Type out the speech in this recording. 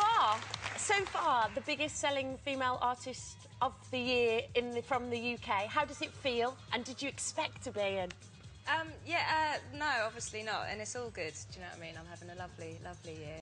are so far the biggest selling female artist of the year in the, from the UK. How does it feel? And did you expect to be? in? Um, yeah, uh, no, obviously not, and it's all good. Do you know what I mean? I'm having a lovely, lovely year.